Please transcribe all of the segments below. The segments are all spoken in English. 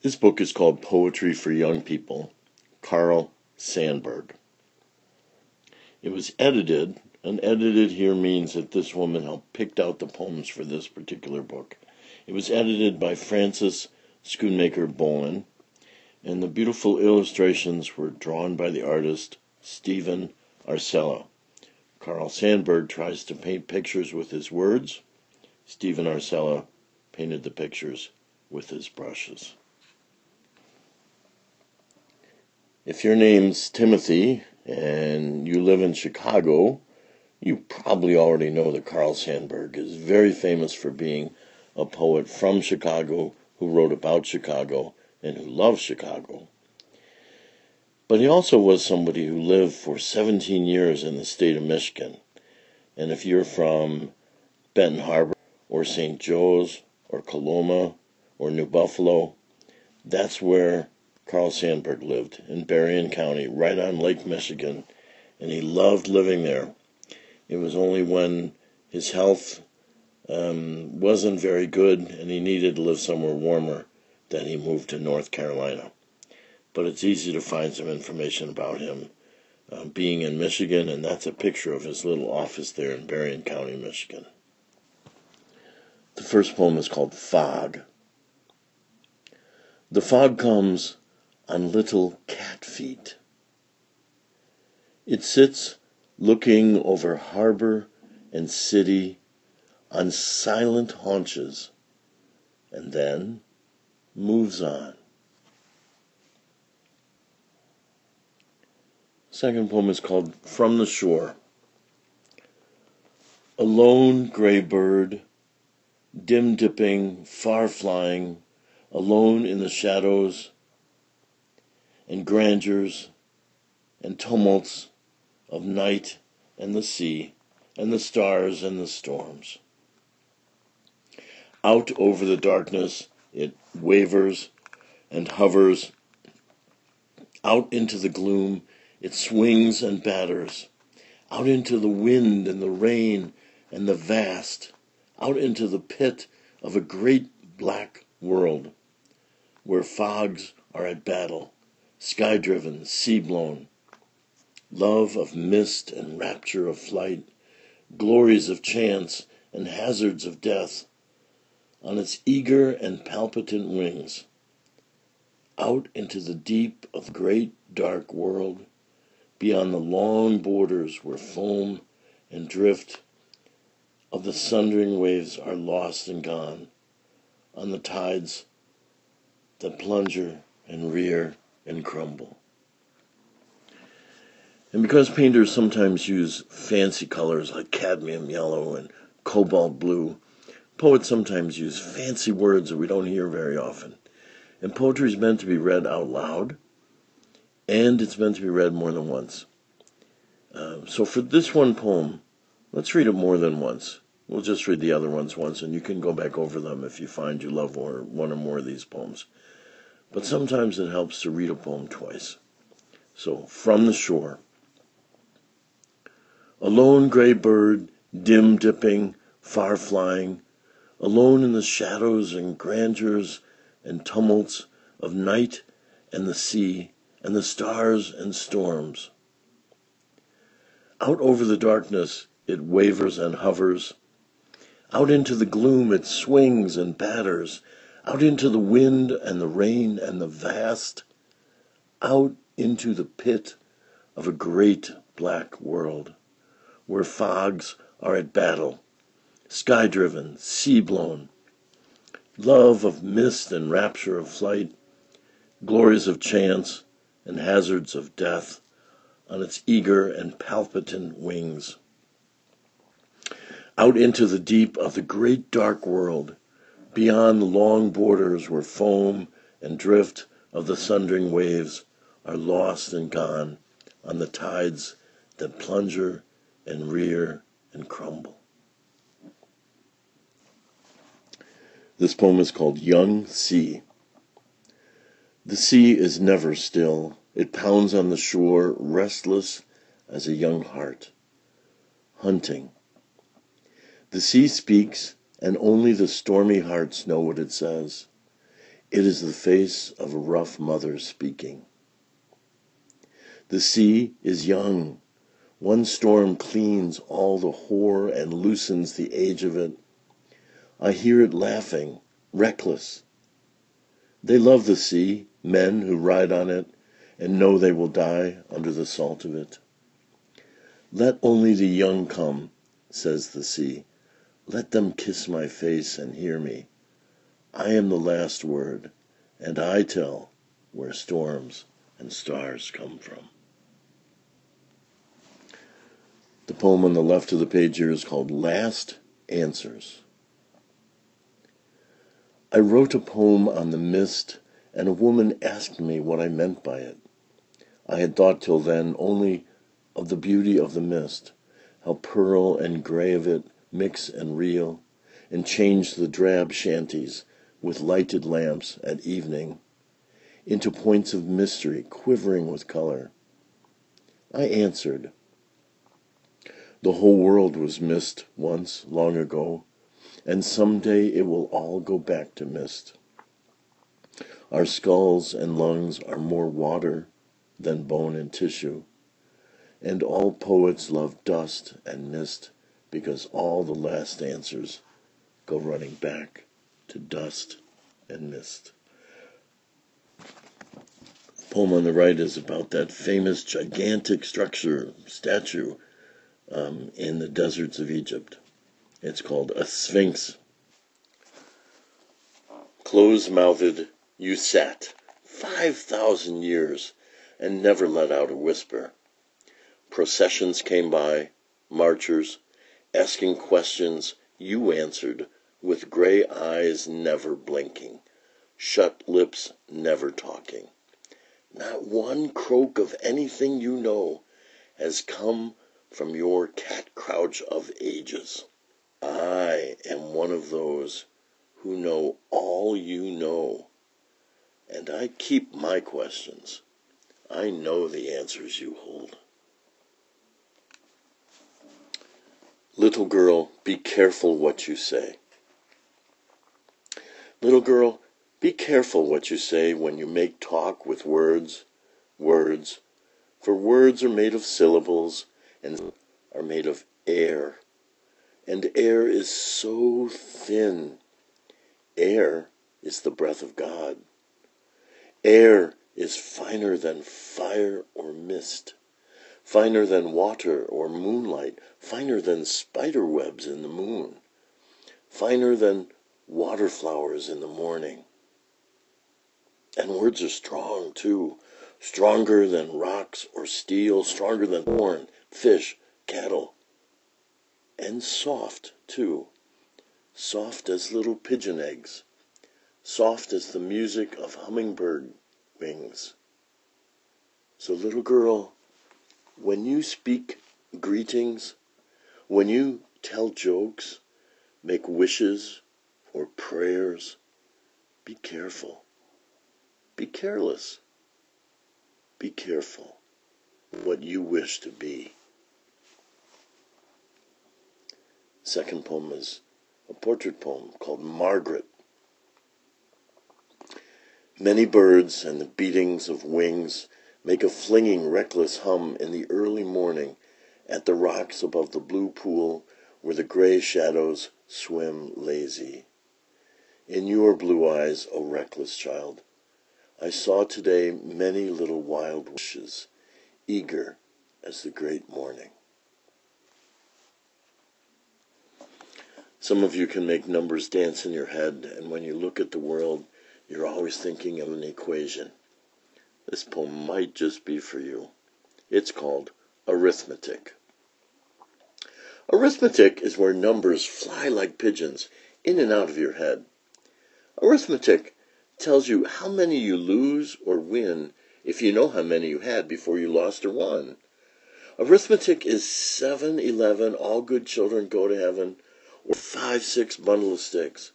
This book is called Poetry for Young People, Carl Sandburg. It was edited, and edited here means that this woman helped picked out the poems for this particular book. It was edited by Frances Schoonmaker Bolin, and the beautiful illustrations were drawn by the artist Steven Arcella. Carl Sandburg tries to paint pictures with his words. Steven Arcella painted the pictures with his brushes. If your name's Timothy and you live in Chicago, you probably already know that Carl Sandburg is very famous for being a poet from Chicago who wrote about Chicago and who loved Chicago. But he also was somebody who lived for 17 years in the state of Michigan. And if you're from Benton Harbor or St. Joe's or Coloma or New Buffalo, that's where Carl Sandburg lived in Berrien County, right on Lake Michigan, and he loved living there. It was only when his health um, wasn't very good and he needed to live somewhere warmer that he moved to North Carolina. But it's easy to find some information about him uh, being in Michigan, and that's a picture of his little office there in Berrien County, Michigan. The first poem is called Fog. The fog comes on little cat feet. It sits looking over harbor and city on silent haunches and then moves on. Second poem is called From the Shore. A lone gray bird, dim dipping, far flying, alone in the shadows and grandeurs and tumults of night and the sea and the stars and the storms. Out over the darkness it wavers and hovers. Out into the gloom it swings and batters. Out into the wind and the rain and the vast. Out into the pit of a great black world where fogs are at battle sky driven, sea blown, love of mist and rapture of flight, glories of chance and hazards of death, on its eager and palpitant wings, out into the deep of great dark world, beyond the long borders where foam and drift of the sundering waves are lost and gone, on the tides that plunger and rear and crumble. And because painters sometimes use fancy colors like cadmium yellow and cobalt blue, poets sometimes use fancy words that we don't hear very often. And poetry is meant to be read out loud, and it's meant to be read more than once. Uh, so for this one poem, let's read it more than once. We'll just read the other ones once, and you can go back over them if you find you love one or more of these poems but sometimes it helps to read a poem twice. So, from the shore. A lone gray bird, dim dipping, far flying, alone in the shadows and grandeurs and tumults of night and the sea and the stars and storms. Out over the darkness it wavers and hovers. Out into the gloom it swings and batters out into the wind and the rain and the vast, out into the pit of a great black world, where fogs are at battle, sky driven, sea blown, love of mist and rapture of flight, glories of chance and hazards of death on its eager and palpitant wings. Out into the deep of the great dark world, Beyond the long borders where foam and drift of the sundering waves are lost and gone on the tides that plunger and rear and crumble. This poem is called Young Sea. The sea is never still. It pounds on the shore, restless as a young heart, hunting. The sea speaks and only the stormy hearts know what it says. It is the face of a rough mother speaking. The sea is young. One storm cleans all the hoar and loosens the age of it. I hear it laughing, reckless. They love the sea, men who ride on it and know they will die under the salt of it. Let only the young come, says the sea. Let them kiss my face and hear me. I am the last word, and I tell where storms and stars come from. The poem on the left of the page here is called Last Answers. I wrote a poem on the mist, and a woman asked me what I meant by it. I had thought till then only of the beauty of the mist, how pearl and gray of it mix and reel, and change the drab shanties with lighted lamps at evening into points of mystery quivering with color. I answered, The whole world was mist once, long ago, and some day it will all go back to mist. Our skulls and lungs are more water than bone and tissue. And all poets love dust and mist because all the last answers go running back to dust and mist. The poem on the right is about that famous gigantic structure, statue, um, in the deserts of Egypt. It's called a sphinx. Close mouthed, you sat five thousand years and never let out a whisper. Processions came by, marchers, asking questions you answered with gray eyes never blinking, shut lips never talking. Not one croak of anything you know has come from your cat crouch of ages. I am one of those who know all you know, and I keep my questions. I know the answers you hold. Little girl, be careful what you say. Little girl, be careful what you say when you make talk with words, words, for words are made of syllables and are made of air, and air is so thin. Air is the breath of God. Air is finer than fire or mist, finer than water or moonlight, finer than spider webs in the moon, finer than water flowers in the morning. And words are strong, too, stronger than rocks or steel, stronger than corn, fish, cattle, and soft, too, soft as little pigeon eggs, soft as the music of hummingbird wings. So, little girl, when you speak greetings, when you tell jokes, make wishes or prayers, be careful. Be careless. Be careful what you wish to be. Second poem is a portrait poem called Margaret. Many birds and the beatings of wings make a flinging, reckless hum in the early morning at the rocks above the blue pool where the gray shadows swim lazy. In your blue eyes, O reckless child, I saw today many little wild wishes, eager as the great morning. Some of you can make numbers dance in your head, and when you look at the world, you're always thinking of an equation. This poem might just be for you. It's called Arithmetic. Arithmetic is where numbers fly like pigeons in and out of your head. Arithmetic tells you how many you lose or win if you know how many you had before you lost or won. Arithmetic is 7 11, all good children go to heaven, or 5 6 bundle of sticks.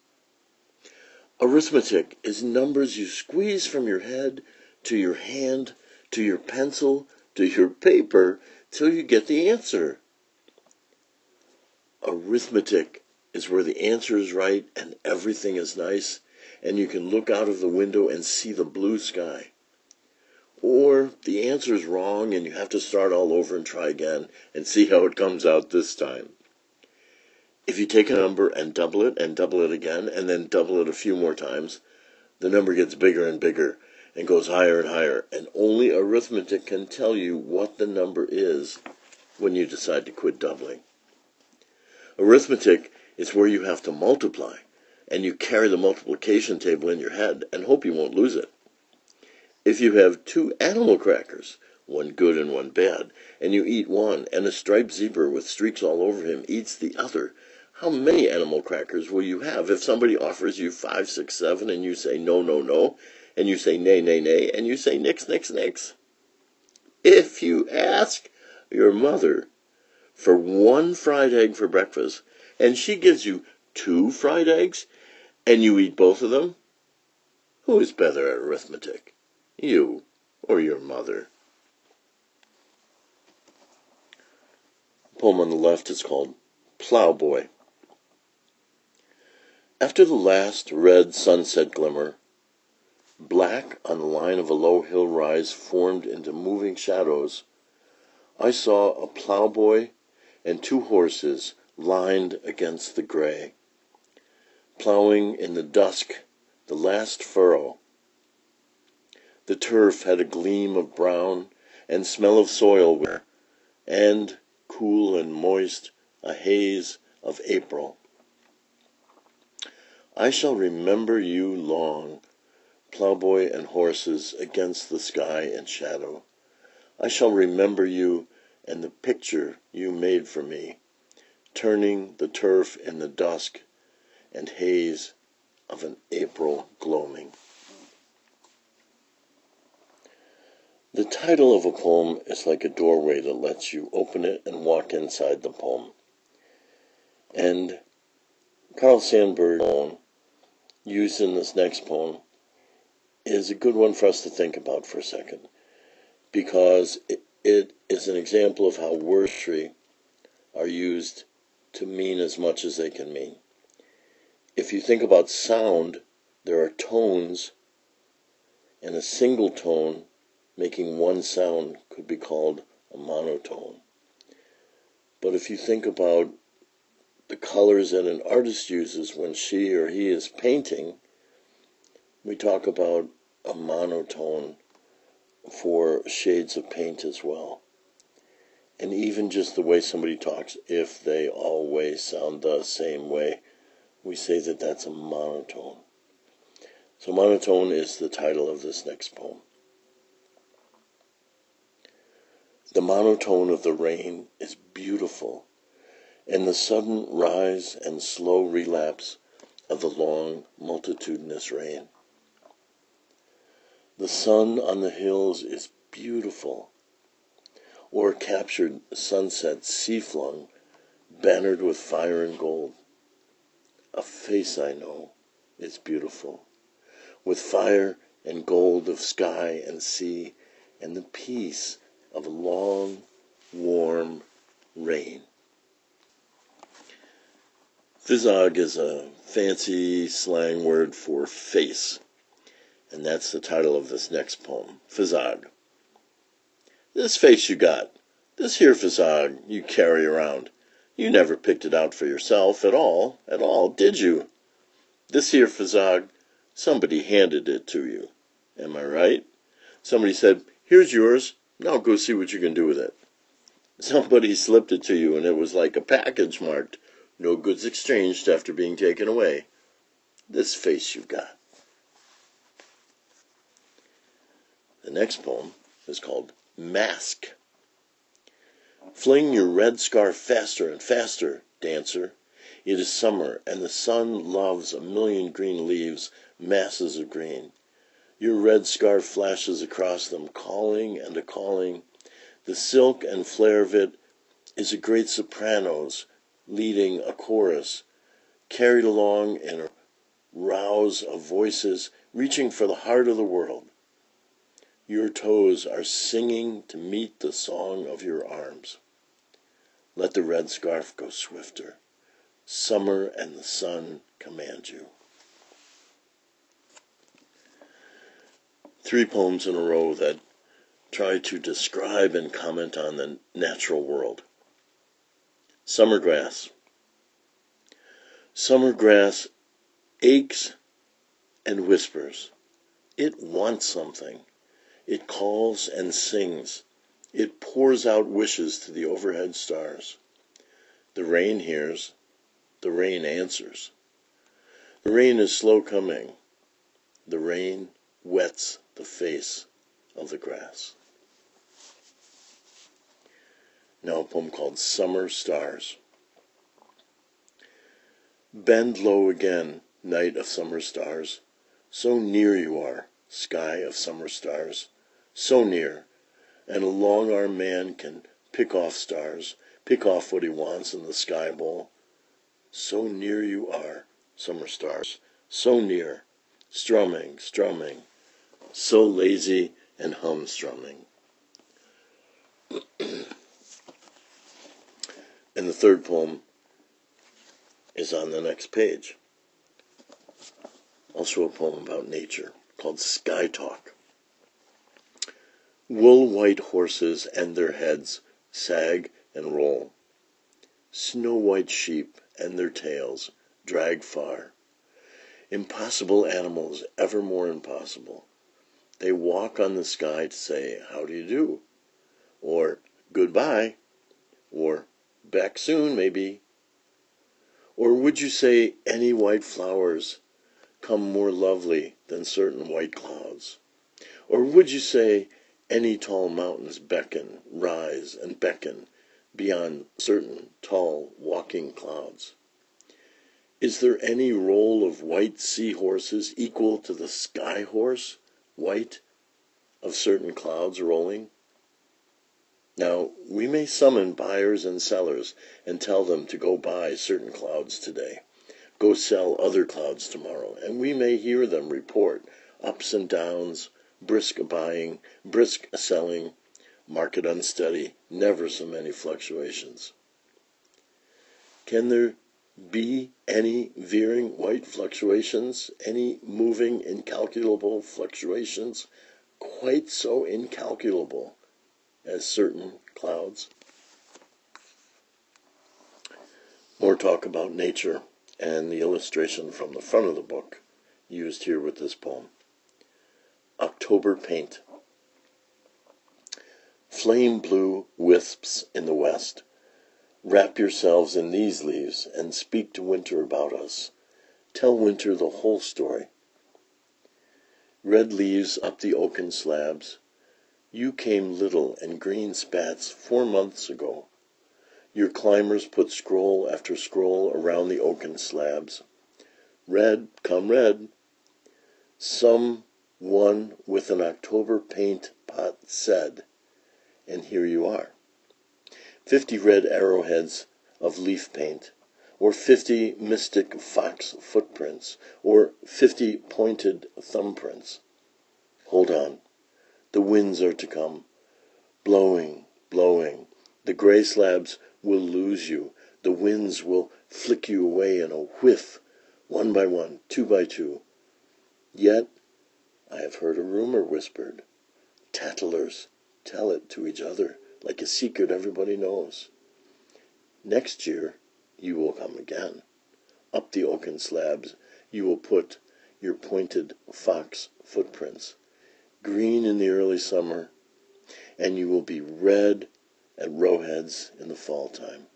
Arithmetic is numbers you squeeze from your head to your hand to your pencil to your paper till you get the answer. Arithmetic is where the answer is right and everything is nice, and you can look out of the window and see the blue sky. Or the answer is wrong and you have to start all over and try again and see how it comes out this time. If you take a number and double it and double it again and then double it a few more times, the number gets bigger and bigger and goes higher and higher. And only arithmetic can tell you what the number is when you decide to quit doubling. Arithmetic is where you have to multiply and you carry the multiplication table in your head and hope you won't lose it. If you have two animal crackers, one good and one bad, and you eat one, and a striped zebra with streaks all over him eats the other, how many animal crackers will you have if somebody offers you five, six, seven, and you say no, no, no, and you say nay, nay, nay, and you say nix, nix, nix? If you ask your mother for one fried egg for breakfast, and she gives you two fried eggs, and you eat both of them, who is better at arithmetic, you or your mother? The poem on the left is called Plowboy. After the last red sunset glimmer, black on the line of a low hill rise formed into moving shadows, I saw a plowboy and two horses lined against the gray, plowing in the dusk the last furrow. The turf had a gleam of brown and smell of soil, where, and, cool and moist, a haze of April. I shall remember you long, plowboy and horses against the sky and shadow. I shall remember you and the picture you made for me, turning the turf in the dusk and haze of an April gloaming. The title of a poem is like a doorway that lets you open it and walk inside the poem. And Carl Sandburg used in this next poem is a good one for us to think about for a second because it, it is an example of how words are used to mean as much as they can mean. If you think about sound, there are tones, and a single tone making one sound could be called a monotone. But if you think about the colors that an artist uses when she or he is painting, we talk about a monotone for shades of paint as well. And even just the way somebody talks, if they always sound the same way, we say that that's a monotone. So, monotone is the title of this next poem. The monotone of the rain is beautiful and the sudden rise and slow relapse of the long, multitudinous rain. The sun on the hills is beautiful, or captured sunset sea flung, bannered with fire and gold. A face I know is beautiful, with fire and gold of sky and sea, and the peace of a long, warm rain. Phizzog is a fancy slang word for face, and that's the title of this next poem, Phizzog. This face you got, this here phizzog you carry around, you never picked it out for yourself at all, at all, did you? This here phizzog, somebody handed it to you. Am I right? Somebody said, here's yours, now go see what you can do with it. Somebody slipped it to you and it was like a package marked no goods exchanged after being taken away. This face you've got. The next poem is called Mask. Fling your red scarf faster and faster, dancer. It is summer, and the sun loves a million green leaves, masses of green. Your red scarf flashes across them, calling and a calling. The silk and flare of it is a great soprano's leading a chorus, carried along in a rouse of voices reaching for the heart of the world. Your toes are singing to meet the song of your arms. Let the red scarf go swifter. Summer and the sun command you. three poems in a row that try to describe and comment on the natural world. Summer grass. Summer grass aches and whispers. It wants something. It calls and sings. It pours out wishes to the overhead stars. The rain hears. The rain answers. The rain is slow coming. The rain wets the face of the grass. Now a poem called Summer Stars. Bend low again, night of summer stars. So near you are, sky of summer stars. So near, and a long armed man can pick off stars, pick off what he wants in the sky bowl. So near you are, summer stars. So near, strumming, strumming, so lazy and hum strumming. And the third poem is on the next page. Also a poem about nature called Sky Talk. Wool white horses and their heads sag and roll. Snow white sheep and their tails drag far. Impossible animals, ever more impossible. They walk on the sky to say, How do you do? Or, Goodbye. Or, back soon, maybe. Or would you say any white flowers come more lovely than certain white clouds? Or would you say any tall mountains beckon, rise, and beckon beyond certain tall walking clouds? Is there any roll of white sea horses equal to the sky horse, white, of certain clouds rolling? Now, we may summon buyers and sellers and tell them to go buy certain clouds today, go sell other clouds tomorrow, and we may hear them report ups and downs, brisk buying, brisk selling, market unsteady, never so many fluctuations. Can there be any veering white fluctuations, any moving incalculable fluctuations, quite so incalculable as certain clouds. More talk about nature and the illustration from the front of the book used here with this poem. October Paint. Flame blue wisps in the west. Wrap yourselves in these leaves and speak to winter about us. Tell winter the whole story. Red leaves up the oaken slabs, you came little and green spats four months ago. Your climbers put scroll after scroll around the oaken slabs. Red, come red. Some one with an October paint pot said, and here you are. Fifty red arrowheads of leaf paint, or fifty mystic fox footprints, or fifty pointed thumbprints. Hold on. The winds are to come, blowing, blowing. The gray slabs will lose you. The winds will flick you away in a whiff, one by one, two by two. Yet I have heard a rumor whispered. Tattlers tell it to each other like a secret everybody knows. Next year you will come again. Up the oaken slabs you will put your pointed fox footprints green in the early summer, and you will be red at rowheads in the fall time.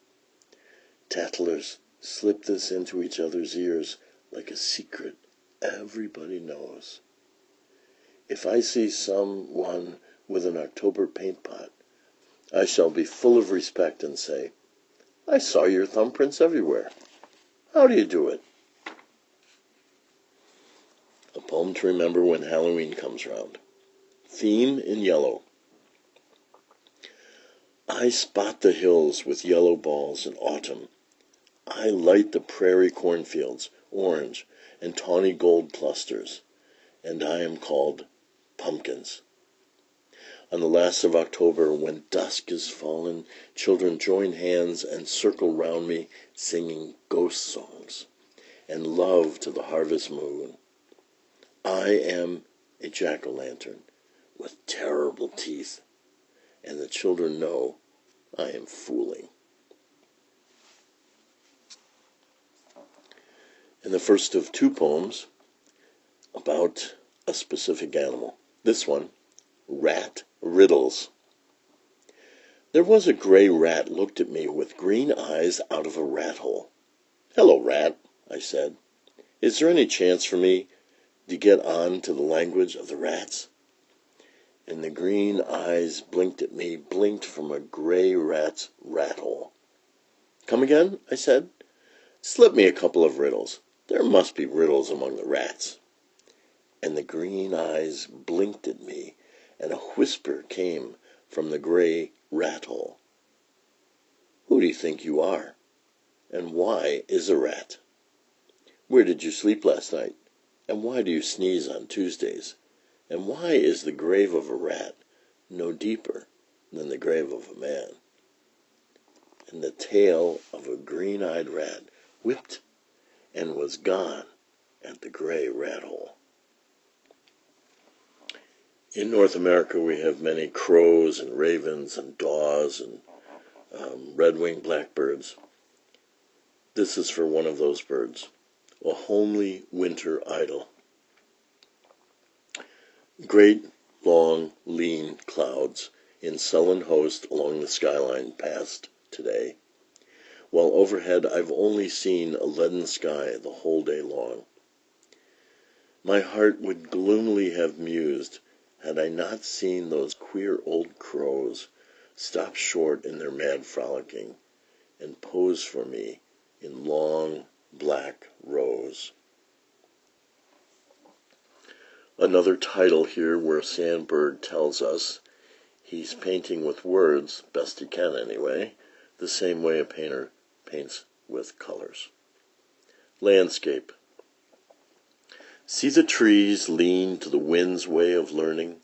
Tattlers slip this into each other's ears like a secret everybody knows. If I see some one with an October paint pot, I shall be full of respect and say, I saw your thumbprints everywhere. How do you do it? A poem to remember when Halloween comes round. Theme in yellow. I spot the hills with yellow balls in autumn. I light the prairie cornfields, orange and tawny gold clusters, and I am called pumpkins. On the last of October, when dusk is fallen, children join hands and circle round me, singing ghost songs and love to the harvest moon. I am a jack o' lantern with terrible teeth, and the children know I am fooling. And the first of two poems about a specific animal. This one, Rat Riddles. There was a gray rat looked at me with green eyes out of a rat hole. Hello, rat, I said. Is there any chance for me to get on to the language of the rats? And the green eyes blinked at me, blinked from a gray rat's rat hole. Come again, I said. Slip me a couple of riddles. There must be riddles among the rats. And the green eyes blinked at me, and a whisper came from the gray rat hole. Who do you think you are? And why is a rat? Where did you sleep last night? And why do you sneeze on Tuesdays? And why is the grave of a rat no deeper than the grave of a man? And the tail of a green eyed rat whipped and was gone at the gray rat hole. In North America, we have many crows and ravens and daws and um, red winged blackbirds. This is for one of those birds, a homely winter idle. Great, long, lean clouds in sullen host along the skyline passed today while overhead I've only seen a leaden sky the whole day long. My heart would gloomily have mused had I not seen those queer old crows stop short in their mad frolicking and pose for me in long black rows. Another title here where Sandburg tells us he's painting with words, best he can anyway, the same way a painter paints with colors. Landscape. See the trees lean to the wind's way of learning.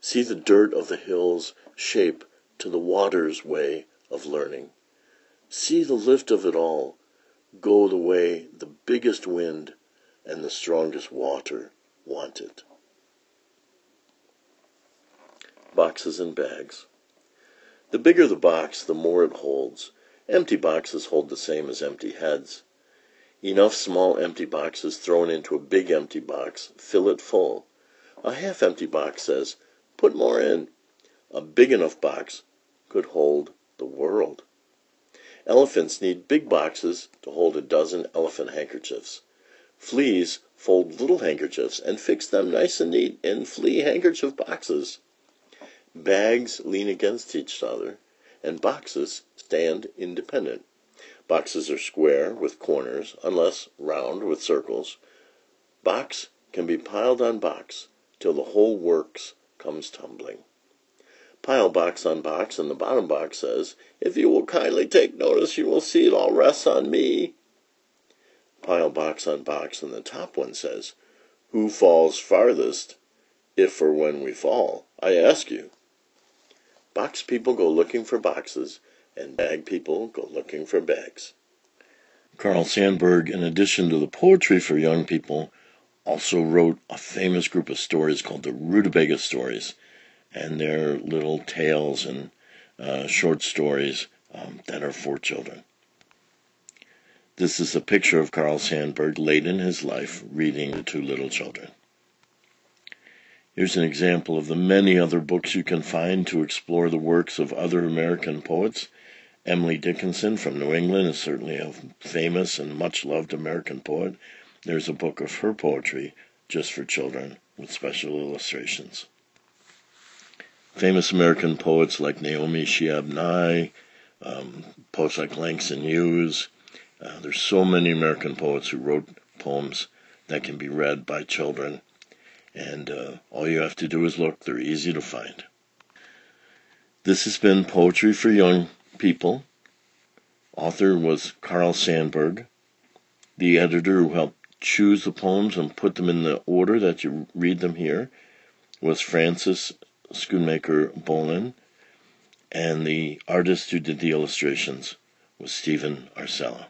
See the dirt of the hills shape to the water's way of learning. See the lift of it all go the way the biggest wind and the strongest water want it. Boxes and bags. The bigger the box, the more it holds, Empty boxes hold the same as empty heads. Enough small empty boxes thrown into a big empty box fill it full. A half empty box says, Put more in. A big enough box could hold the world. Elephants need big boxes to hold a dozen elephant handkerchiefs. Fleas fold little handkerchiefs and fix them nice and neat in flea handkerchief boxes. Bags lean against each other and boxes stand independent. Boxes are square with corners, unless round with circles. Box can be piled on box till the whole works comes tumbling. Pile box on box, and the bottom box says, If you will kindly take notice, you will see it all rests on me. Pile box on box, and the top one says, Who falls farthest, if or when we fall? I ask you. Box people go looking for boxes, and bag people go looking for bags. Carl Sandburg, in addition to the poetry for young people, also wrote a famous group of stories called the Rutabaga Stories, and they're little tales and uh, short stories um, that are for children. This is a picture of Carl Sandburg late in his life reading to two little children. Here's an example of the many other books you can find to explore the works of other American poets. Emily Dickinson from New England is certainly a famous and much loved American poet. There's a book of her poetry just for children with special illustrations. Famous American poets like Naomi Shihab Nye, um, poets like Langston Hughes. Uh, there's so many American poets who wrote poems that can be read by children and uh, all you have to do is look, they're easy to find. This has been Poetry for Young People. Author was Carl Sandburg. The editor who helped choose the poems and put them in the order that you read them here was Frances Schoonmaker Bolin, And the artist who did the illustrations was Steven Arcella.